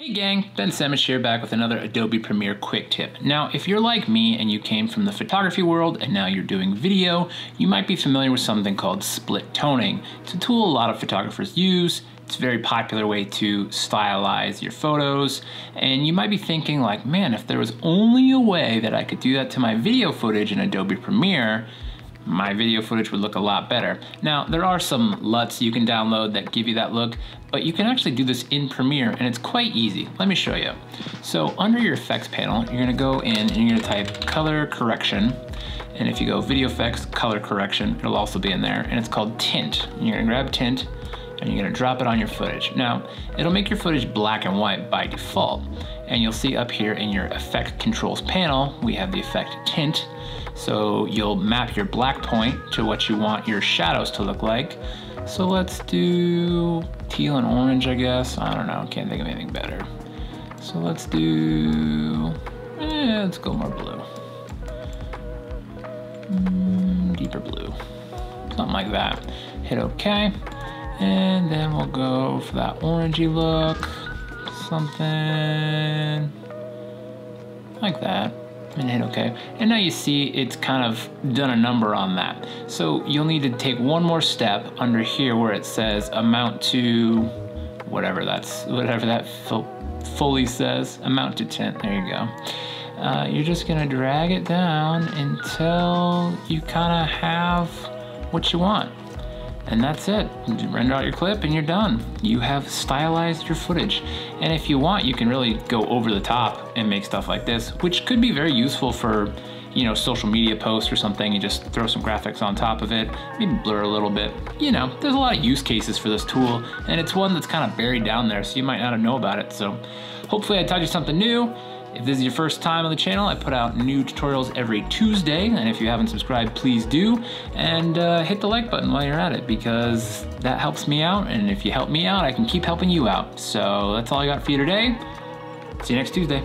Hey gang, Ben Semisch here back with another Adobe Premiere quick tip. Now, if you're like me and you came from the photography world and now you're doing video, you might be familiar with something called split toning. It's a tool a lot of photographers use. It's a very popular way to stylize your photos. And you might be thinking like, man, if there was only a way that I could do that to my video footage in Adobe Premiere, my video footage would look a lot better. Now, there are some LUTs you can download that give you that look, but you can actually do this in Premiere and it's quite easy. Let me show you. So under your effects panel, you're gonna go in and you're gonna type color correction. And if you go video effects, color correction, it'll also be in there and it's called tint. And you're gonna grab tint and you're gonna drop it on your footage. Now, it'll make your footage black and white by default. And you'll see up here in your effect controls panel, we have the effect tint. So you'll map your black point to what you want your shadows to look like. So let's do teal and orange, I guess. I don't know, can't think of anything better. So let's do, eh, let's go more blue. Mm, deeper blue, something like that. Hit okay. And then we'll go for that orangey look, something like that and hit OK. And now you see it's kind of done a number on that. So you'll need to take one more step under here where it says amount to whatever that's whatever that fully says amount to tint. There you go. Uh, you're just gonna drag it down until you kind of have what you want. And that's it. You render out your clip and you're done. You have stylized your footage. And if you want, you can really go over the top and make stuff like this, which could be very useful for you know, social media posts or something, you just throw some graphics on top of it, maybe blur a little bit. You know, there's a lot of use cases for this tool, and it's one that's kind of buried down there, so you might not know about it. So hopefully I taught you something new. If this is your first time on the channel, I put out new tutorials every Tuesday, and if you haven't subscribed, please do. And uh, hit the like button while you're at it, because that helps me out, and if you help me out, I can keep helping you out. So that's all I got for you today. See you next Tuesday.